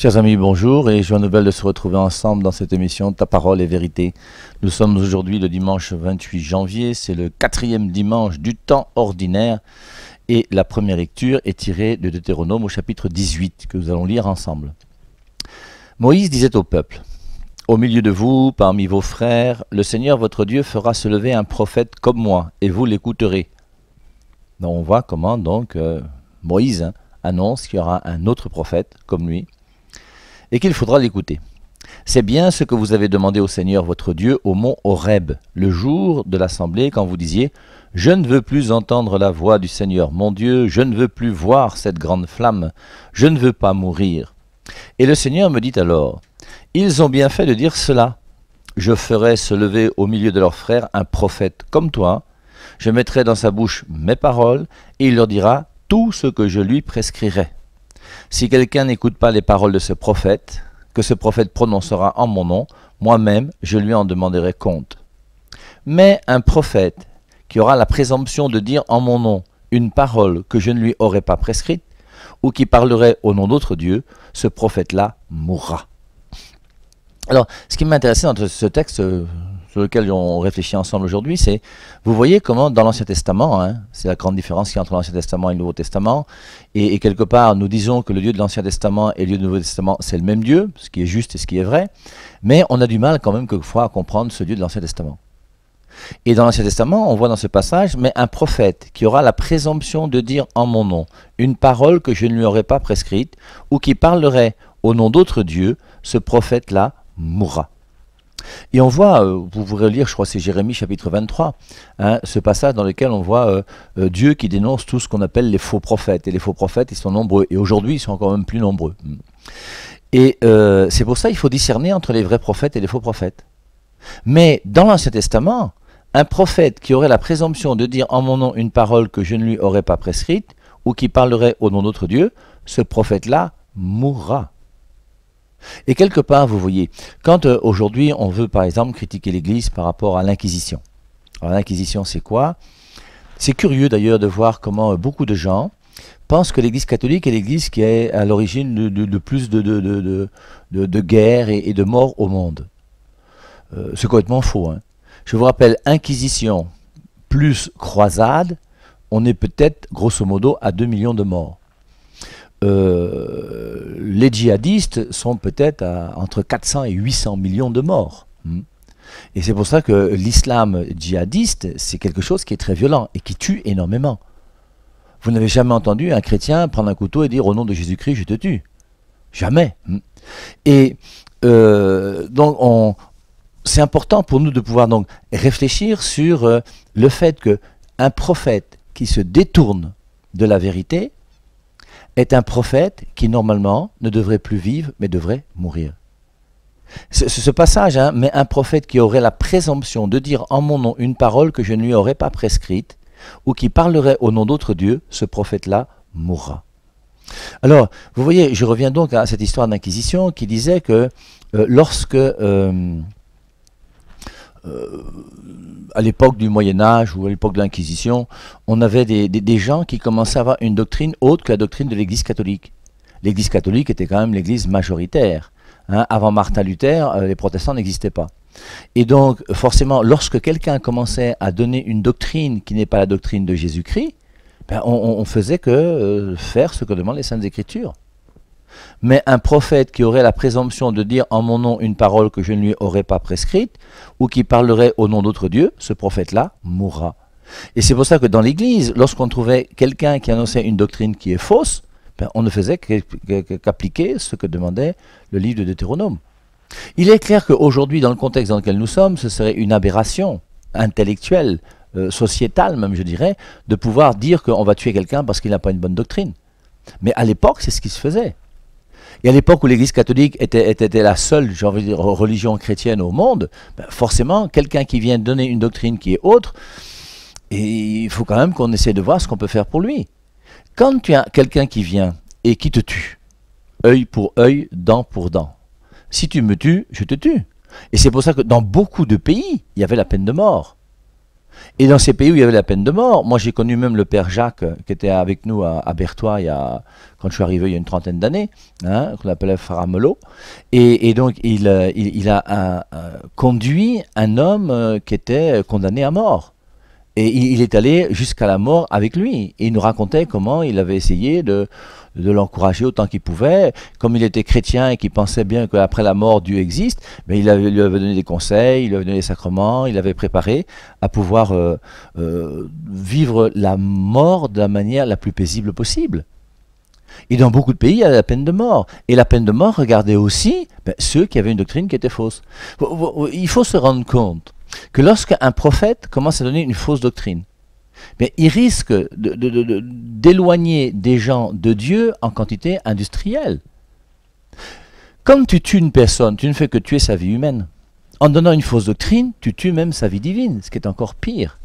Chers amis, bonjour et joie nouvelle de se retrouver ensemble dans cette émission Ta parole est vérité. Nous sommes aujourd'hui le dimanche 28 janvier, c'est le quatrième dimanche du temps ordinaire et la première lecture est tirée de Deutéronome au chapitre 18 que nous allons lire ensemble. Moïse disait au peuple, Au milieu de vous, parmi vos frères, le Seigneur votre Dieu fera se lever un prophète comme moi et vous l'écouterez. On voit comment donc euh, Moïse hein, annonce qu'il y aura un autre prophète comme lui et qu'il faudra l'écouter. C'est bien ce que vous avez demandé au Seigneur votre Dieu au mont Horeb, le jour de l'assemblée, quand vous disiez Je ne veux plus entendre la voix du Seigneur mon Dieu, je ne veux plus voir cette grande flamme, je ne veux pas mourir. Et le Seigneur me dit alors Ils ont bien fait de dire cela. Je ferai se lever au milieu de leurs frères un prophète comme toi, je mettrai dans sa bouche mes paroles, et il leur dira tout ce que je lui prescrirai. Si quelqu'un n'écoute pas les paroles de ce prophète, que ce prophète prononcera en mon nom, moi-même je lui en demanderai compte. Mais un prophète qui aura la présomption de dire en mon nom une parole que je ne lui aurai pas prescrite, ou qui parlerait au nom d'autre Dieu, ce prophète-là mourra. Alors, ce qui m'intéressait dans ce texte, sur lequel on réfléchit ensemble aujourd'hui, c'est, vous voyez comment dans l'Ancien Testament, hein, c'est la grande différence qu'il y a entre l'Ancien Testament et le Nouveau Testament, et, quelque part nous disons que le Dieu de l'Ancien Testament et le Dieu du Nouveau Testament, c'est le même Dieu, ce qui est juste et ce qui est vrai, mais on a du mal quand même quelquefois à comprendre ce Dieu de l'Ancien Testament. Et dans l'Ancien Testament, on voit dans ce passage, mais un prophète qui aura la présomption de dire en mon nom une parole que je ne lui aurais pas prescrite, ou qui parlerait au nom d'autres dieux, ce prophète-là mourra. Et on voit, euh, vous pourrez lire, je crois c'est Jérémie chapitre 23, hein, ce passage dans lequel on voit euh, euh, Dieu qui dénonce tout ce qu'on appelle les faux prophètes. Et les faux prophètes, ils sont nombreux. Et aujourd'hui, ils sont encore même plus nombreux. Et c'est pour ça qu'il faut discerner entre les vrais prophètes et les faux prophètes. Mais dans l'Ancien Testament, un prophète qui aurait la présomption de dire en mon nom une parole que je ne lui aurais pas prescrite, ou qui parlerait au nom d'autre Dieu, ce prophète-là mourra. Et quelque part, vous voyez, quand euh, aujourd'hui on veut par exemple critiquer l'Église par rapport à l'Inquisition. Alors l'Inquisition, c'est quoi? C'est curieux d'ailleurs de voir comment euh, beaucoup de gens pensent que l'Église catholique est l'Église qui est à l'origine de, plus de, guerres et, de morts au monde. Euh, c'est complètement faux. Hein. Je vous rappelle, Inquisition plus croisade, on est peut-être grosso modo à 2 millions de morts. Euh, les djihadistes sont peut-être entre 400 et 800 millions de morts. Hmm. Et c'est pour ça que l'islam djihadiste, c'est quelque chose qui est très violent et qui tue énormément. Vous n'avez jamais entendu un chrétien prendre un couteau et dire au nom de Jésus-Christ, je te tue. Jamais. Hmm. Et euh, donc, c'est important pour nous de pouvoir donc réfléchir sur euh, le fait que un prophète qui se détourne de la vérité est un prophète qui normalement ne devrait plus vivre mais devrait mourir. Ce, passage hein, mais un prophète qui aurait la présomption de dire en mon nom une parole que je ne lui aurais pas prescrite, ou qui parlerait au nom d'autre Dieu, ce prophète-là mourra. Alors, vous voyez, je reviens donc à cette histoire d'inquisition qui disait que euh, lorsque euh, euh, à l'époque du Moyen Âge ou à l'époque de l'Inquisition, on avait des, gens qui commençaient à avoir une doctrine autre que la doctrine de l'Église catholique. L'Église catholique était quand même l'Église majoritaire. Hein. Avant Martin Luther, euh, les protestants n'existaient pas. Et donc, forcément, lorsque quelqu'un commençait à donner une doctrine qui n'est pas la doctrine de Jésus-Christ, ben, on, faisait que euh, faire ce que demandent les Saintes Écritures. Mais un prophète qui aurait la présomption de dire en mon nom une parole que je ne lui aurais pas prescrite, ou qui parlerait au nom d'autre Dieu, ce prophète-là mourra. Et c'est pour ça que dans l'Église, lorsqu'on trouvait quelqu'un qui annonçait une doctrine qui est fausse, ben, on ne faisait qu'appliquer ce que demandait le livre de Deutéronome. Il est clair qu'aujourd'hui, dans le contexte dans lequel nous sommes, ce serait une aberration intellectuelle, euh, sociétale même, je dirais, de pouvoir dire qu'on va tuer quelqu'un parce qu'il n'a pas une bonne doctrine. Mais à l'époque, c'est ce qui se faisait. Et à l'époque où l'Église catholique était, la seule religion chrétienne au monde, ben forcément, quelqu'un qui vient donner une doctrine qui est autre, il faut quand même qu'on essaie de voir ce qu'on peut faire pour lui. Quand tu as quelqu'un qui vient et qui te tue, œil pour œil, dent pour dent, si tu me tues, je te tue. Et c'est pour ça que dans beaucoup de pays, il y avait la peine de mort. Et dans ces pays où il y avait la peine de mort, moi j'ai connu même le père Jacques qui était avec nous à, a, quand je suis arrivé il y a une trentaine d'années, hein, qu'on appelait Faramelo. Et, donc il, il, a conduit un homme qui était condamné à mort. Et il, est allé jusqu'à la mort avec lui. Et il nous racontait comment il avait essayé de, l'encourager autant qu'il pouvait. Comme il était chrétien et qu'il pensait bien qu'après la mort, Dieu existe, mais il lui avait donné des conseils, il lui avait donné des sacrements, il avait préparé à pouvoir euh, euh, vivre la mort de la manière la plus paisible possible. Et dans beaucoup de pays, il y a la peine de mort. Et la peine de mort regardait aussi ben, ceux qui avaient une doctrine qui était fausse. Il faut se rendre compte que lorsqu'un prophète commence à donner une fausse doctrine, il risque d'éloigner des gens de Dieu en quantité industrielle. Quand tu tues une personne, tu ne fais que tuer sa vie humaine. En donnant une fausse doctrine, tu tues même sa vie divine, ce qui est encore pire.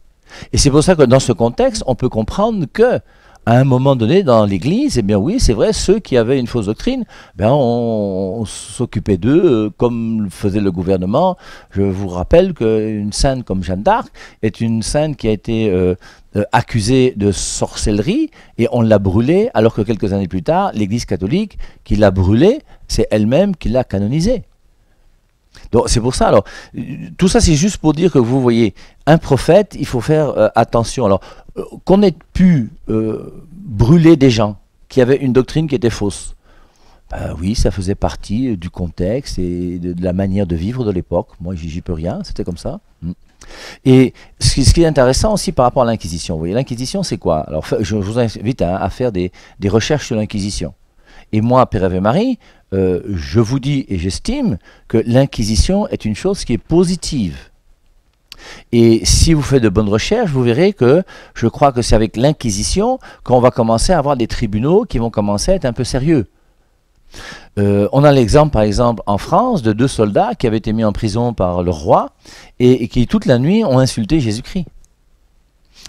Et c'est pour ça que dans ce contexte, on peut comprendre que à un moment donné dans l'Église, eh bien oui, c'est vrai, ceux qui avaient une fausse doctrine, ben on, s'occupait d'eux euh, comme faisait le gouvernement. Je vous rappelle qu'une sainte comme Jeanne d'Arc est une sainte qui a été euh, euh, accusée de sorcellerie et on l'a brûlée, alors que quelques années plus tard, l'Église catholique qui l'a brûlée, c'est elle-même qui l'a canonisée. Donc c'est pour ça. Alors tout ça c'est juste pour dire que vous voyez un prophète, il faut faire attention. Alors qu'on ait pu euh, brûler des gens qui avaient une doctrine qui était fausse. Ben oui, ça faisait partie euh, du contexte et de, la manière de vivre de l'époque. Moi, j'y peux rien, c'était comme ça. Mm. Et ce qui, est intéressant aussi par rapport à l'Inquisition, vous voyez, l'Inquisition, c'est quoi? Alors, je, vous invite à faire des, recherches sur l'Inquisition. Et moi, Père et Marie, je vous dis et j'estime que l'Inquisition est une chose qui est positive. Et si vous faites de bonnes recherches, vous verrez que je crois que c'est avec l'Inquisition qu'on va commencer à avoir des tribunaux qui vont commencer à être un peu sérieux. Euh, on a l'exemple, par exemple, en France, de deux soldats qui avaient été mis en prison par le roi et, qui, toute la nuit, ont insulté Jésus-Christ.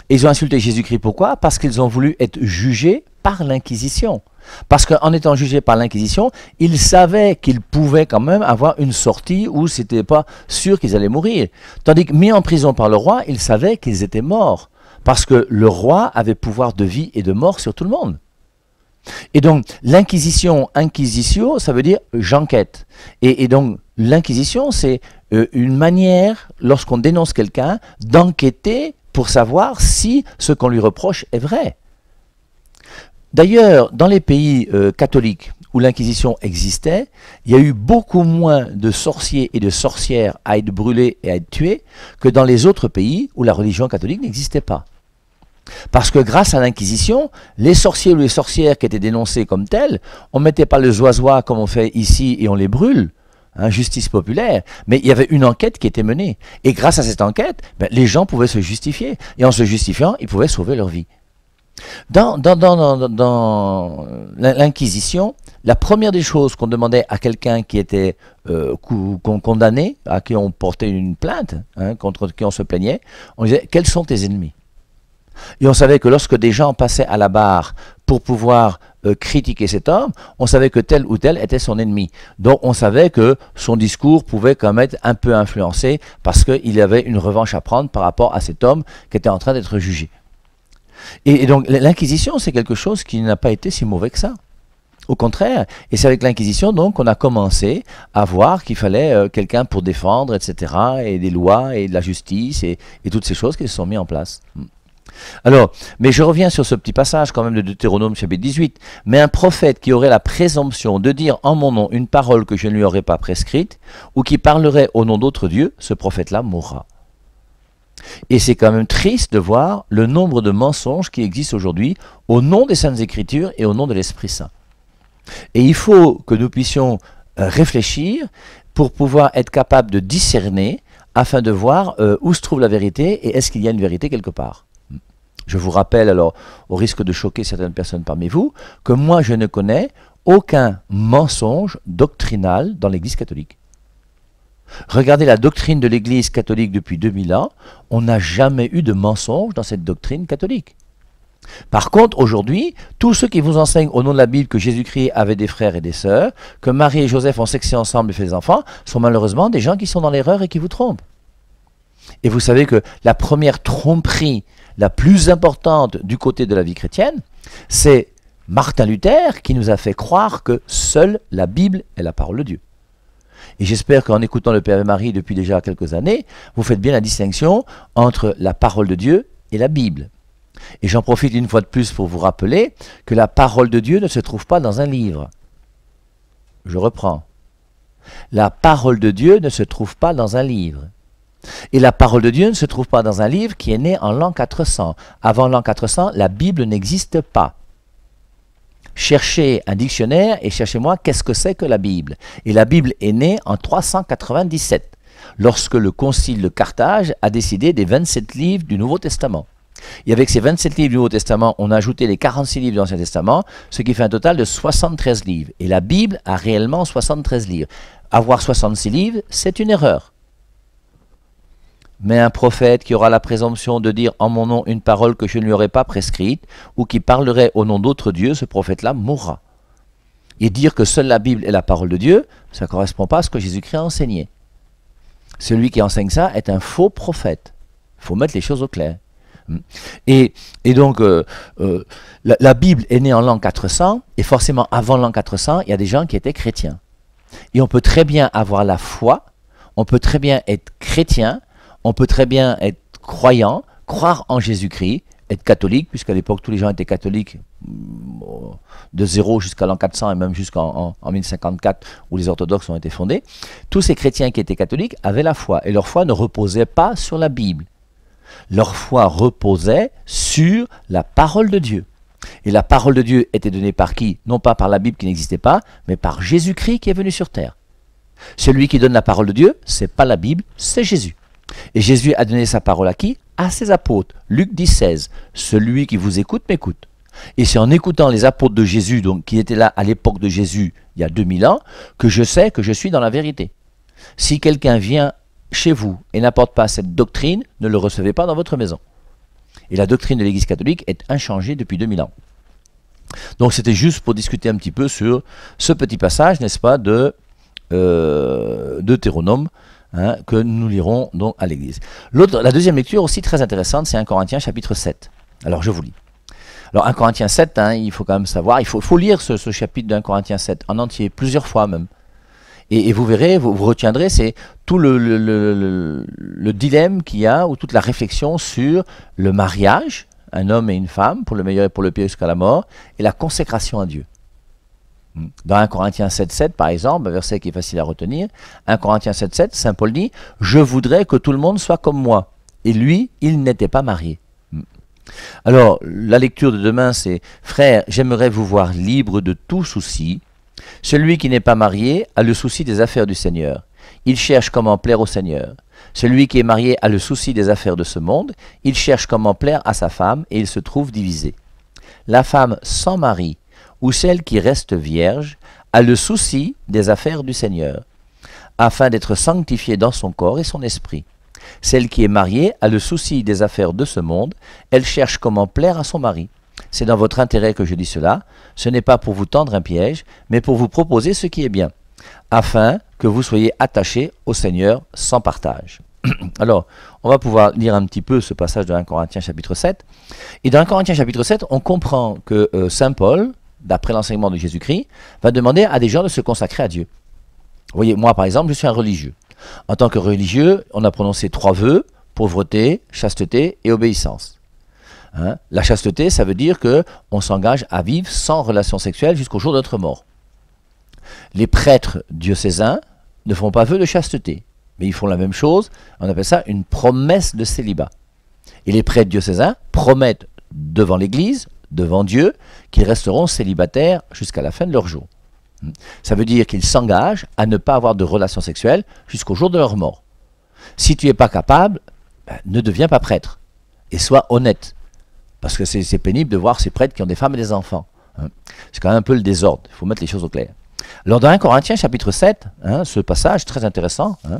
Ils ont insulté Jésus-Christ pourquoi? Parce qu'ils ont voulu être jugés par l'Inquisition. Parce qu'en étant jugé par l'Inquisition, ils savaient qu'ils pouvaient quand même avoir une sortie où c'était pas sûr qu'ils allaient mourir. Tandis que mis en prison par le roi, ils savaient qu'ils étaient morts. Parce que le roi avait pouvoir de vie et de mort sur tout le monde. Et donc, l'inquisition, inquisitio, ça veut dire j'enquête. Et, donc, l'inquisition, c'est euh, une manière, lorsqu'on dénonce quelqu'un, d'enquêter pour savoir si ce qu'on lui reproche est vrai. D'ailleurs, dans les pays euh, catholiques où l'Inquisition existait, il y a eu beaucoup moins de sorciers et de sorcières à être brûlés et à être tués que dans les autres pays où la religion catholique n'existait pas. Parce que grâce à l'Inquisition, les sorciers ou les sorcières qui étaient dénoncés comme tels, on ne mettait pas le zoisois comme on fait ici et on les brûle, hein, justice populaire, mais il y avait une enquête qui était menée. Et grâce à cette enquête, ben, les gens pouvaient se justifier. Et en se justifiant, ils pouvaient sauver leur vie. Dans, l'Inquisition, la première des choses qu'on demandait à quelqu'un qui était euh, condamné, à qui on portait une plainte, hein, contre qui on se plaignait, on disait quels sont tes ennemis? Et on savait que lorsque des gens passaient à la barre pour pouvoir euh, critiquer cet homme, on savait que tel ou tel était son ennemi. Donc on savait que son discours pouvait quand même être un peu influencé parce qu'il avait une revanche à prendre par rapport à cet homme qui était en train d'être jugé. Et, donc l'Inquisition, c'est quelque chose qui n'a pas été si mauvais que ça. Au contraire, et c'est avec l'Inquisition donc qu'on a commencé à voir qu'il fallait euh, quelqu'un pour défendre, etc., et des lois et de la justice et, toutes ces choses qui se sont mises en place. Alors, mais je reviens sur ce petit passage quand même de Deutéronome chapitre 18. Mais un prophète qui aurait la présomption de dire en mon nom une parole que je ne lui aurais pas prescrite, ou qui parlerait au nom d'autre Dieu, ce prophète-là mourra. Et c'est quand même triste de voir le nombre de mensonges qui existent aujourd'hui au nom des Saintes Écritures et au nom de l'Esprit Saint. Et il faut que nous puissions euh, réfléchir pour pouvoir être capables de discerner afin de voir euh, où se trouve la vérité et est-ce qu'il y a une vérité quelque part. Je vous rappelle alors, au risque de choquer certaines personnes parmi vous, que moi je ne connais aucun mensonge doctrinal dans l'Église catholique. Regardez la doctrine de l'Église catholique depuis 2000 ans, on n'a jamais eu de mensonge dans cette doctrine catholique. Par contre, aujourd'hui, tous ceux qui vous enseignent au nom de la Bible que Jésus-Christ avait des frères et des sœurs, que Marie et Joseph ont sexé ensemble et fait des enfants, sont malheureusement des gens qui sont dans l'erreur et qui vous trompent. Et vous savez que la première tromperie la plus importante du côté de la vie chrétienne, c'est Martin Luther qui nous a fait croire que seule la Bible est la parole de Dieu. Et j'espère qu'en écoutant le Père et Marie depuis déjà quelques années, vous faites bien la distinction entre la parole de Dieu et la Bible. Et j'en profite une fois de plus pour vous rappeler que la parole de Dieu ne se trouve pas dans un livre. Je reprends. La parole de Dieu ne se trouve pas dans un livre. Et la parole de Dieu ne se trouve pas dans un livre qui est né en l'an 400. Avant l'an 400, la Bible n'existe pas. Cherchez un dictionnaire et cherchez-moi qu'est-ce que c'est que la Bible. Et la Bible est née en 397, lorsque le concile de Carthage a décidé des 27 livres du Nouveau Testament. Et avec ces 27 livres du Nouveau Testament, on a ajouté les 46 livres de l'Ancien Testament, ce qui fait un total de 73 livres. Et la Bible a réellement 73 livres. Avoir 66 livres, c'est une erreur. Mais un prophète qui aura la présomption de dire en mon nom une parole que je ne lui aurais pas prescrite, ou qui parlerait au nom d'autres dieux, ce prophète-là mourra. Et dire que seule la Bible est la parole de Dieu, ça ne correspond pas à ce que Jésus-Christ a enseigné. Celui qui enseigne ça est un faux prophète. Il faut mettre les choses au clair. Et, donc, euh, euh, la, la, Bible est née en l'an 400, et forcément, avant l'an 400, il y a des gens qui étaient chrétiens. Et on peut très bien avoir la foi, on peut très bien être chrétien, on peut très bien être croyant, croire en Jésus-Christ, être catholique, puisqu'à l'époque tous les gens étaient catholiques mm, de zéro jusqu'à l'an 400 et même jusqu'en en, 1054 où les orthodoxes ont été fondés. Tous ces chrétiens qui étaient catholiques avaient la foi et leur foi ne reposait pas sur la Bible. Leur foi reposait sur la parole de Dieu. Et la parole de Dieu était donnée par qui? Non pas par la Bible qui n'existait pas, mais par Jésus-Christ qui est venu sur terre. Celui qui donne la parole de Dieu, c'est pas la Bible, c'est Jésus. Et Jésus a donné sa parole à qui? À ses apôtres. Luc 10, 16. Celui qui vous écoute m'écoute. Et c'est en écoutant les apôtres de Jésus, donc qui étaient là à l'époque de Jésus, il y a 2000 ans, que je sais que je suis dans la vérité. Si quelqu'un vient chez vous et n'apporte pas cette doctrine, ne le recevez pas dans votre maison. Et la doctrine de l'Église catholique est inchangée depuis 2000 ans. Donc c'était juste pour discuter un petit peu sur ce petit passage, n'est-ce pas, de euh, Deutéronome, Hein, que nous lirons donc à l'église. La deuxième lecture aussi très intéressante, c'est 1 Corinthiens chapitre 7. Alors je vous lis. Alors 1 Corinthiens 7, hein, il faut quand même savoir, il faut, lire ce, chapitre d'un Corinthiens 7 en entier, plusieurs fois même. Et, vous verrez, vous, retiendrez, c'est tout le, dilemme qu'il y a, ou toute la réflexion sur le mariage, un homme et une femme, pour le meilleur et pour le pire jusqu'à la mort, et la consécration à Dieu. Dans 1 Corinthiens 7.7, par exemple, un verset qui est facile à retenir, 1 Corinthiens 7.7, Saint Paul dit, Je voudrais que tout le monde soit comme moi. Et lui, il n'était pas marié. Alors, la lecture de demain, c'est Frère, j'aimerais vous voir libre de tout souci. Celui qui n'est pas marié a le souci des affaires du Seigneur. Il cherche comment plaire au Seigneur. Celui qui est marié a le souci des affaires de ce monde. Il cherche comment plaire à sa femme et il se trouve divisé. La femme sans mari ou celle qui reste vierge a le souci des affaires du Seigneur, afin d'être sanctifiée dans son corps et son esprit. Celle qui est mariée a le souci des affaires de ce monde, elle cherche comment plaire à son mari. C'est dans votre intérêt que je dis cela, ce n'est pas pour vous tendre un piège, mais pour vous proposer ce qui est bien, afin que vous soyez attachés au Seigneur sans partage. Alors, on va pouvoir lire un petit peu ce passage de 1 Corinthiens chapitre 7. Et dans 1 Corinthiens chapitre 7, on comprend que euh, Saint Paul, d'après l'enseignement de Jésus-Christ, va demander à des gens de se consacrer à Dieu. Vous voyez, moi par exemple, je suis un religieux. En tant que religieux, on a prononcé trois vœux, pauvreté, chasteté et obéissance. Hein? la chasteté, ça veut dire que on s'engage à vivre sans relation sexuelle jusqu'au jour de notre mort. Les prêtres diocésains ne font pas vœu de chasteté, mais ils font la même chose, on appelle ça une promesse de célibat. Et les prêtres diocésains promettent devant l'Église, devant Dieu qu'ils resteront célibataires jusqu'à la fin de leur jour. Ça veut dire qu'ils s'engagent à ne pas avoir de relations sexuelles jusqu'au jour de leur mort. Si tu n'es pas capable, ben, ne deviens pas prêtre. Et sois honnête. Parce que c'est pénible de voir ces prêtres qui ont des femmes et des enfants. Hein. C'est quand même un peu le désordre. Il faut mettre les choses au clair. Alors dans 1 Corinthiens chapitre 7, hein, ce passage très intéressant, hein,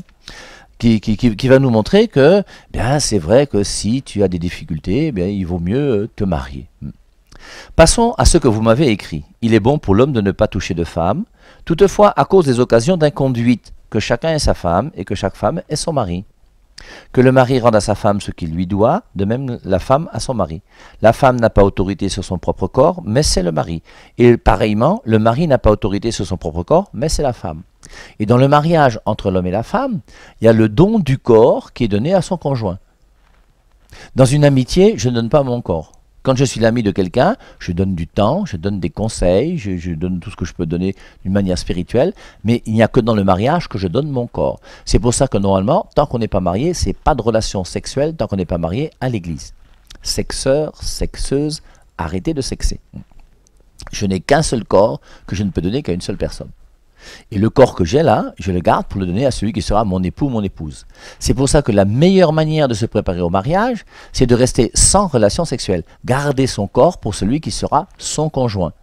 qui, va nous montrer que bien c'est vrai que si tu as des difficultés, bien, il vaut mieux te marier. Passons à ce que vous m'avez écrit. Il est bon pour l'homme de ne pas toucher de femme, toutefois à cause des occasions d'inconduite, que chacun ait sa femme et que chaque femme ait son mari. Que le mari rende à sa femme ce qu'il lui doit, de même la femme à son mari. La femme n'a pas autorité sur son propre corps, mais c'est le mari. Et pareillement, le mari n'a pas autorité sur son propre corps, mais c'est la femme. Et dans le mariage entre l'homme et la femme, il y a le don du corps qui est donné à son conjoint. Dans une amitié, je ne donne pas mon corps. Quand je suis l'ami de quelqu'un, je donne du temps, je donne des conseils, je, donne tout ce que je peux donner d'une manière spirituelle, mais il n'y a que dans le mariage que je donne mon corps. C'est pour ça que normalement, tant qu'on n'est pas marié, c'est pas de relation sexuelle tant qu'on n'est pas marié à l'église. Sexeur, sexeuse, arrêtez de sexer. Je n'ai qu'un seul corps que je ne peux donner qu'à une seule personne. Et le corps que j'ai là, je le garde pour le donner à celui qui sera mon époux ou mon épouse. C'est pour ça que la meilleure manière de se préparer au mariage, c'est de rester sans relation sexuelle. Garder son corps pour celui qui sera son conjoint.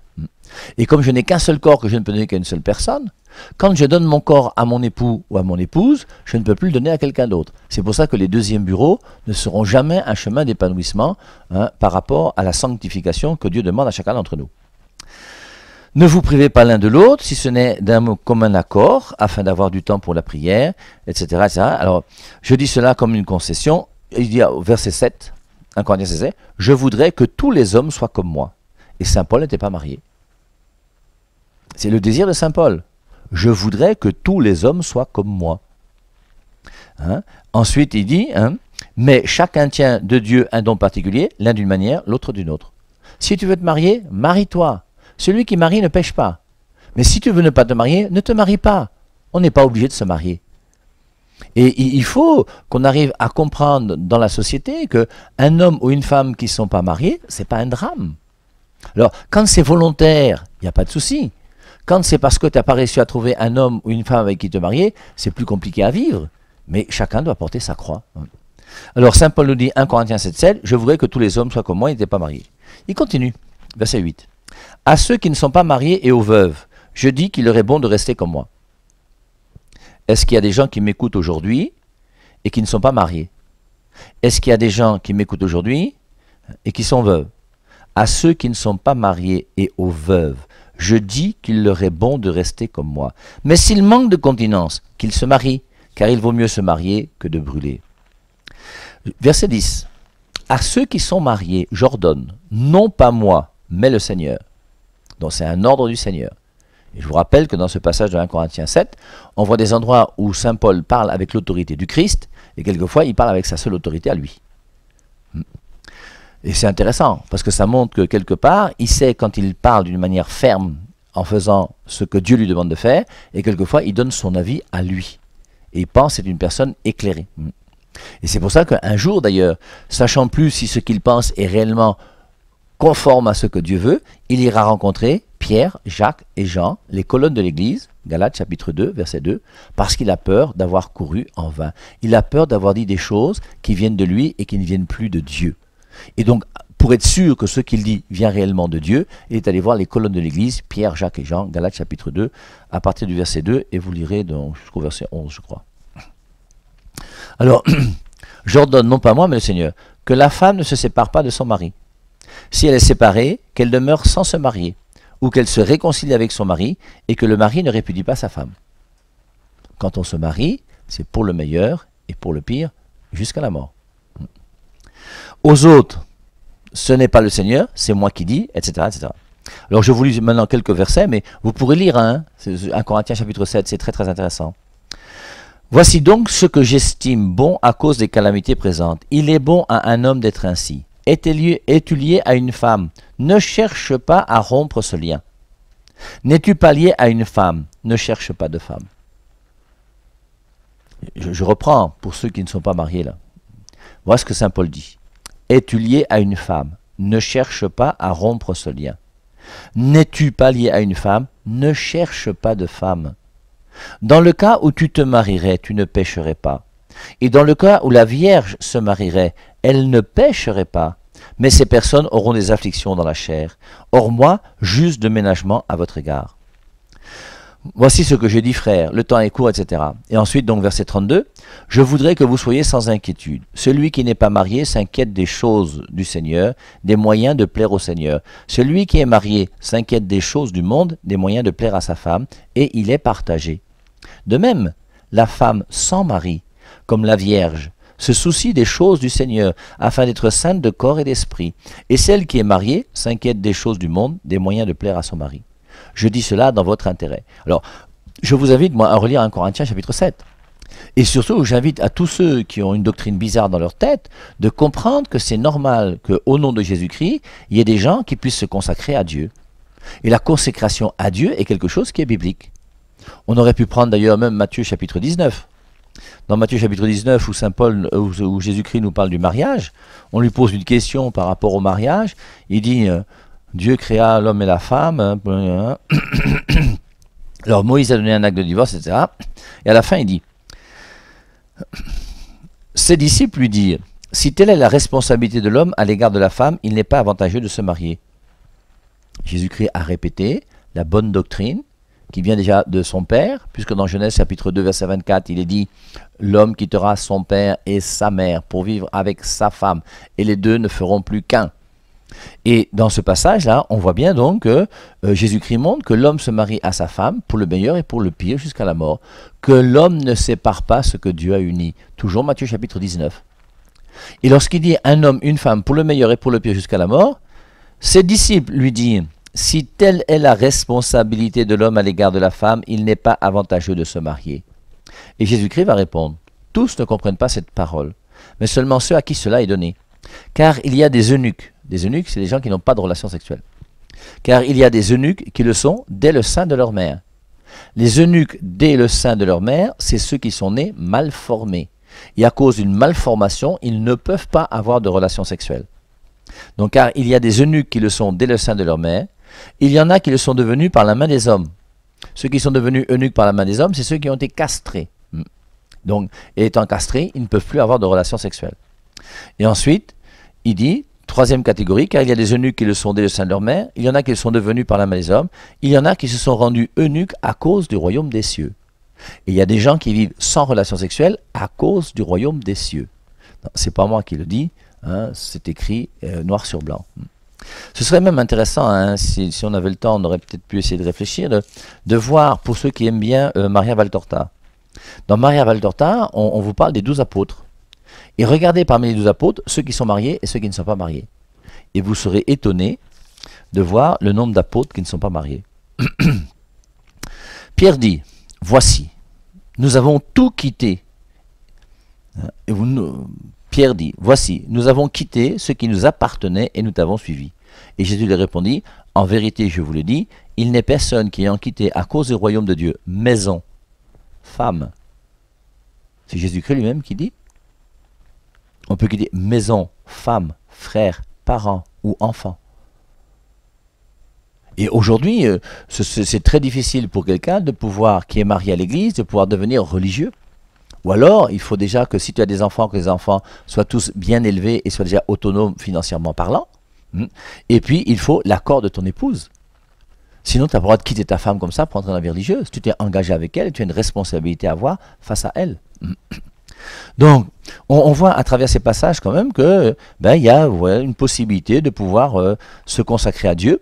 Et comme je n'ai qu'un seul corps que je ne peux donner qu'à une seule personne, quand je donne mon corps à mon époux ou à mon épouse, je ne peux plus le donner à quelqu'un d'autre. C'est pour ça que les deuxièmes bureaux ne seront jamais un chemin d'épanouissement hein, par rapport à la sanctification que Dieu demande à chacun d'entre nous. Ne vous privez pas l'un de l'autre, si ce n'est d'un commun accord, afin d'avoir du temps pour la prière, etc., Alors, je dis cela comme une concession. Il dit au verset 7, 1 Corinthiens 16, Je voudrais que tous les hommes soient comme moi. Et Saint Paul n'était pas marié. C'est le désir de Saint Paul. Je voudrais que tous les hommes soient comme moi. Hein? Ensuite, il dit, hein, mais chacun tient de Dieu un don particulier, l'un d'une manière, l'autre d'une autre. Si tu veux te marier, marie-toi. Celui qui marie ne pêche pas. Mais si tu veux ne pas te marier, ne te marie pas. On n'est pas obligé de se marier. Et il faut qu'on arrive à comprendre dans la société que un homme ou une femme qui ne sont pas mariés, c'est pas un drame. Alors, quand c'est volontaire, il n'y a pas de souci. Quand c'est parce que tu n'as pas réussi à trouver un homme ou une femme avec qui te marier, c'est plus compliqué à vivre. Mais chacun doit porter sa croix. Alors, Saint Paul nous dit 1 Corinthiens 7, 7, Je voudrais que tous les hommes soient comme moi, ils n'étaient pas mariés. Il continue, verset 8. À ceux qui ne sont pas mariés et aux veuves, je dis qu'il leur est bon de rester comme moi. Est-ce qu'il y a des gens qui m'écoutent aujourd'hui et qui ne sont pas mariés? Est-ce qu'il y a des gens qui m'écoutent aujourd'hui et qui sont veuves? À ceux qui ne sont pas mariés et aux veuves, je dis qu'il leur est bon de rester comme moi. Mais s'ils manquent de continence, qu'ils se marient, car il vaut mieux se marier que de brûler. Verset 10. À ceux qui sont mariés, j'ordonne, non pas moi, mais le Seigneur. Donc c'est un ordre du Seigneur. Et je vous rappelle que dans ce passage de 1 Corinthiens 7, on voit des endroits où Saint Paul parle avec l'autorité du Christ, et quelquefois il parle avec sa seule autorité à lui. Hmm. Et c'est intéressant, parce que ça montre que quelque part, il sait quand il parle d'une manière ferme, en faisant ce que Dieu lui demande de faire, et quelquefois il donne son avis à lui. Et il pense être une personne éclairée. Hmm. Et c'est pour ça qu'un jour d'ailleurs, sachant plus si ce qu'il pense est réellement conforme à ce que Dieu veut, il ira rencontrer Pierre, Jacques et Jean, les colonnes de l'Église, Galates chapitre 2, verset 2, parce qu'il a peur d'avoir couru en vain. Il a peur d'avoir dit des choses qui viennent de lui et qui ne viennent plus de Dieu. Et donc, pour être sûr que ce qu'il dit vient réellement de Dieu, il est allé voir les colonnes de l'Église, Pierre, Jacques et Jean, Galates chapitre 2, à partir du verset 2, et vous lirez jusqu'au verset 11, je crois. Alors, j'ordonne non pas moi, mais le Seigneur, que la femme ne se sépare pas de son mari si elle est séparée, qu'elle demeure sans se marier, ou qu'elle se réconcilie avec son mari, et que le mari ne répudie pas sa femme. Quand on se marie, c'est pour le meilleur et pour le pire, jusqu'à la mort. Aux autres, ce n'est pas le Seigneur, c'est moi qui dis, etc., etc. Alors je vous lis maintenant quelques versets, mais vous pourrez lire hein, Corinthiens chapitre 7, c'est très très intéressant. Voici donc ce que j'estime bon à cause des calamités présentes. Il est bon à un homme d'être ainsi. Es-tu lié à une femme? Ne cherche pas à rompre ce lien. N'es-tu pas lié à une femme? Ne cherche pas de femme. Je, reprends pour ceux qui ne sont pas mariés là. Voilà ce que Saint Paul dit. Es-tu lié à une femme? Ne cherche pas à rompre ce lien. N'es-tu pas lié à une femme? Ne cherche pas de femme. Dans le cas où tu te marierais, tu ne pécherais pas. Et dans le cas où la Vierge se marierait, elle ne pécherait pas, mais ces personnes auront des afflictions dans la chair. Or moi, juste de ménagement à votre égard. Voici ce que je dis, frère, le temps est court, etc. Et ensuite, donc, verset 32, Je voudrais que vous soyez sans inquiétude. Celui qui n'est pas marié s'inquiète des choses du Seigneur, des moyens de plaire au Seigneur. Celui qui est marié s'inquiète des choses du monde, des moyens de plaire à sa femme, et il est partagé. De même, la femme sans mari comme la Vierge, se soucie des choses du Seigneur, afin d'être sainte de corps et d'esprit. Et celle qui est mariée s'inquiète des choses du monde, des moyens de plaire à son mari. Je dis cela dans votre intérêt. Alors, je vous invite, moi, à relire 1 Corinthiens chapitre 7. Et surtout, j'invite à tous ceux qui ont une doctrine bizarre dans leur tête de comprendre que c'est normal qu'au nom de Jésus-Christ, il y ait des gens qui puissent se consacrer à Dieu. Et la consécration à Dieu est quelque chose qui est biblique. On aurait pu prendre d'ailleurs même Matthieu chapitre 19. Dans Matthieu chapitre 19, où Saint Paul, où, Jésus-Christ nous parle du mariage, on lui pose une question par rapport au mariage. Il dit euh, Dieu créa l'homme et la femme. Hein, hein. Alors Moïse a donné un acte de divorce, etc. Et à la fin, il dit Ses disciples lui disent Si telle est la responsabilité de l'homme à l'égard de la femme, il n'est pas avantageux de se marier. Jésus-Christ a répété la bonne doctrine qui vient déjà de son père, puisque dans Genèse chapitre 2 verset 24, il est dit L'homme quittera son père et sa mère pour vivre avec sa femme, et les deux ne feront plus qu'un. Et dans ce passage-là, on voit bien donc que euh, Jésus-Christ montre que l'homme se marie à sa femme pour le meilleur et pour le pire jusqu'à la mort, que l'homme ne sépare pas ce que Dieu a uni. Toujours Matthieu chapitre 19. Et lorsqu'il dit un homme, une femme pour le meilleur et pour le pire jusqu'à la mort, ses disciples lui disent si telle est la responsabilité de l'homme à l'égard de la femme, il n'est pas avantageux de se marier. Et Jésus-Christ va répondre, tous ne comprennent pas cette parole, mais seulement ceux à qui cela est donné. Car il y a des eunuques. Des eunuques, c'est des gens qui n'ont pas de relation sexuelle. Car il y a des eunuques qui le sont dès le sein de leur mère. Les eunuques dès le sein de leur mère, c'est ceux qui sont nés mal formés. Et à cause d'une malformation, ils ne peuvent pas avoir de relation sexuelle. Donc car il y a des eunuques qui le sont dès le sein de leur mère, il y en a qui le sont devenus par la main des hommes. Ceux qui sont devenus eunuques par la main des hommes, c'est ceux qui ont été castrés. Hmm. Donc, étant castrés, ils ne peuvent plus avoir de relations sexuelles. Et ensuite, il dit, troisième catégorie, car il y a des eunuques qui le sont dès le sein de leur mère, il y en a qui le sont devenus par la main des hommes, il y en a qui se sont rendus eunuques à cause du royaume des cieux. Et il y a des gens qui vivent sans relations sexuelles à cause du royaume des cieux. C'est pas moi qui le dis, hein, c'est écrit euh, noir sur blanc. Ce serait même intéressant, hein, si, on avait le temps, on aurait peut-être pu essayer de réfléchir, de, voir, pour ceux qui aiment bien, euh, Maria Valtorta. Dans Maria Valtorta, on, vous parle des douze apôtres. Et regardez parmi les douze apôtres ceux qui sont mariés et ceux qui ne sont pas mariés. Et vous serez étonné de voir le nombre d'apôtres qui ne sont pas mariés. Pierre dit, voici, nous avons tout quitté. Pierre dit, voici, nous avons quitté ce qui nous appartenait et nous t'avons suivi. Et Jésus lui répondit, En vérité, je vous le dis, il n'est personne qui ayant quitté à cause du royaume de Dieu maison, femme. C'est Jésus-Christ lui-même qui dit. On peut quitter maison, femme, frère, parents ou enfants. Et aujourd'hui, euh, c'est très difficile pour quelqu'un de pouvoir, qui est marié à l'église, de pouvoir devenir religieux. Ou alors, il faut déjà que si tu as des enfants, que les enfants soient tous bien élevés et soient déjà autonomes financièrement parlant. Hmm. Et puis, il faut l'accord de ton épouse. Sinon, tu pas le droit de quitter ta femme comme ça pour entrer dans la vie religieuse. Tu t'es engagé avec elle, tu as une responsabilité à avoir face à elle. Hmm. Donc, on, voit à travers ces passages quand même que ben il y a une possibilité de pouvoir euh, se consacrer à Dieu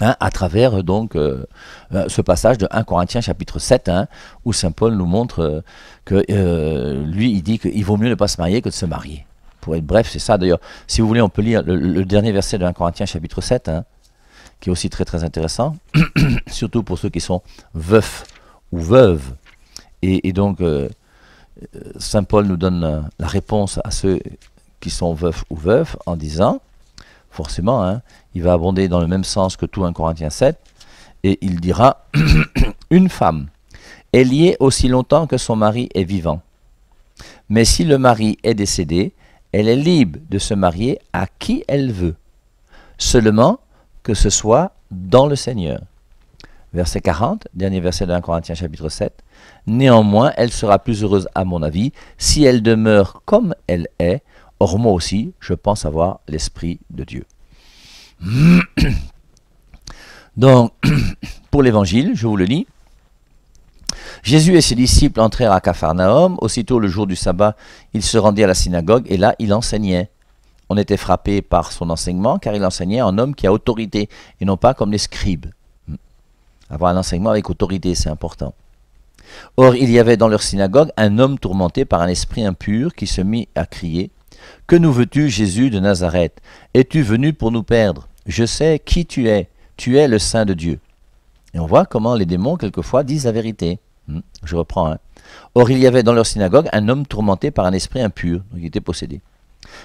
hein, à travers donc euh, euh, ce passage de 1 Corinthiens chapitre 7 hein, où saint Paul nous montre que lui dit qu'il vaut mieux ne pas se marier que de se marier pour être bref, c'est ça. D'ailleurs, si vous voulez, on peut lire le, dernier verset de 1 Corinthiens chapitre 7, hein, qui est aussi très très intéressant, surtout pour ceux qui sont veufs ou veuves. Et, donc, euh, Saint Paul nous donne euh, la réponse à ceux qui sont veufs ou veuves en disant, forcément, hein, il va abonder dans le même sens que tout 1 Corinthiens 7, et il dira, une femme est liée aussi longtemps que son mari est vivant. Mais si le mari est décédé, elle est libre de se marier à qui elle veut, seulement que ce soit dans le Seigneur. Verset 40, dernier verset de 1 Corinthiens chapitre 7. Néanmoins, elle sera plus heureuse à mon avis si elle demeure comme elle est. Or moi aussi, je pense avoir l'Esprit de Dieu. Donc, pour l'Évangile, je vous le lis, Jésus et ses disciples entrèrent à Capharnaüm. Aussitôt, le jour du sabbat, il se rendit à la synagogue et là, il enseignait. On était frappé par son enseignement car il enseignait un homme qui a autorité et non pas comme les scribes. Hmm. Avoir un enseignement avec autorité, c'est important. Or il y avait dans leur synagogue un homme tourmenté par un esprit impur qui se mit à crier Que nous veux-tu, Jésus de Nazareth? Es-tu venu pour nous perdre? Je sais qui tu es, tu es le Saint de Dieu. Et on voit comment les démons, quelquefois, disent la vérité. Je reprends. Hein. Or il y avait dans leur synagogue un homme tourmenté par un esprit impur, donc il était possédé,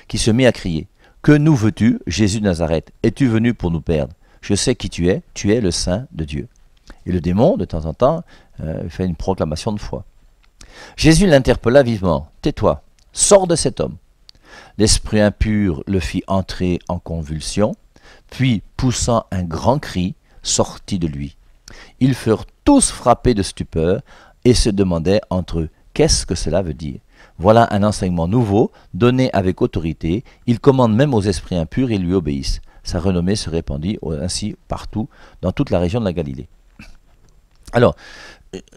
qui se mit à crier Que nous veux-tu, Jésus de Nazareth? Es-tu venu pour nous perdre? Je sais qui tu es, tu es le Saint de Dieu. Et le démon, de temps en temps, euh, fait une proclamation de foi. Jésus l'interpella vivement. Tais-toi, sors de cet homme. L'esprit impur le fit entrer en convulsion, puis, poussant un grand cri, sortit de lui. Ils furent tous frappés de stupeur et se demandaient entre eux Qu'est-ce que cela veut dire? Voilà un enseignement nouveau, donné avec autorité. Il commande même aux esprits impurs et lui obéissent. Sa renommée se répandit ainsi partout, dans toute la région de la Galilée. Alors,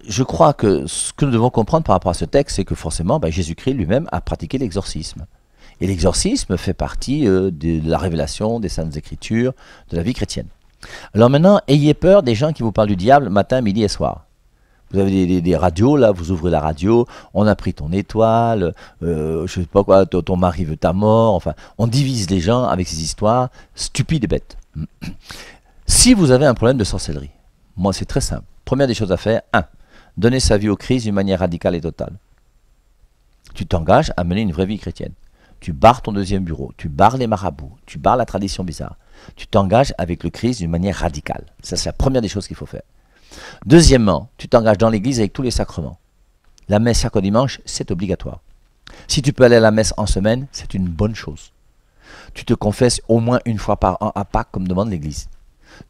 je crois que ce que nous devons comprendre par rapport à ce texte, c'est que forcément, ben, Jésus-Christ lui-même a pratiqué l'exorcisme. Et l'exorcisme fait partie euh, de la révélation des Saintes Écritures, de la vie chrétienne. Alors maintenant, ayez peur des gens qui vous parlent du diable matin, midi et soir. Vous avez des, radios, là, vous ouvrez la radio, on a pris ton étoile, euh, je sais pas quoi, ton, mari veut ta mort, enfin, on divise les gens avec ces histoires stupides et bêtes. Si vous avez un problème de sorcellerie, moi c'est très simple. Première des choses à faire, 1. Donner sa vie au Christ d'une manière radicale et totale. Tu t'engages à mener une vraie vie chrétienne. Tu barres ton deuxième bureau, tu barres les marabouts, tu barres la tradition bizarre. Tu t'engages avec le Christ d'une manière radicale. Ça, c'est la première des choses qu'il faut faire. Deuxièmement, tu t'engages dans l'église avec tous les sacrements. La messe chaque dimanche, c'est obligatoire. Si tu peux aller à la messe en semaine, c'est une bonne chose. Tu te confesses au moins une fois par an à Pâques, comme demande l'Église.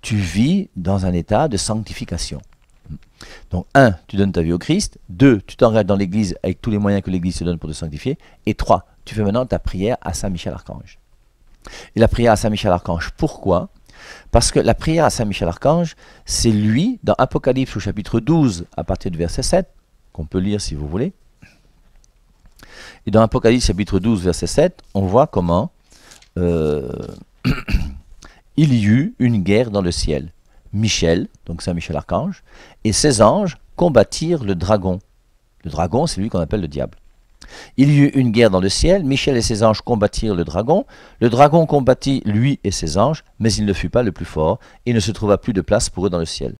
Tu vis dans un état de sanctification. Donc, un, tu donnes ta vie au Christ. Deux, tu t'engages dans l'Église avec tous les moyens que l'Église te donne pour te sanctifier. Et trois, tu fais maintenant ta prière à Saint Michel Archange. Et la prière à Saint Michel Archange, pourquoi? Parce que la prière à Saint Michel Archange, c'est lui, dans Apocalypse au chapitre 12, à partir du verset 7, qu'on peut lire si vous voulez. Et dans Apocalypse chapitre 12, verset 7, on voit comment euh, il y eut une guerre dans le ciel. Michel, donc Saint Michel Archange, et ses anges combattirent le dragon. Le dragon, c'est lui qu'on appelle le diable. Il y eut une guerre dans le ciel, Michel et ses anges combattirent le dragon, le dragon combattit lui et ses anges, mais il ne fut pas le plus fort, et ne se trouva plus de place pour eux dans le ciel.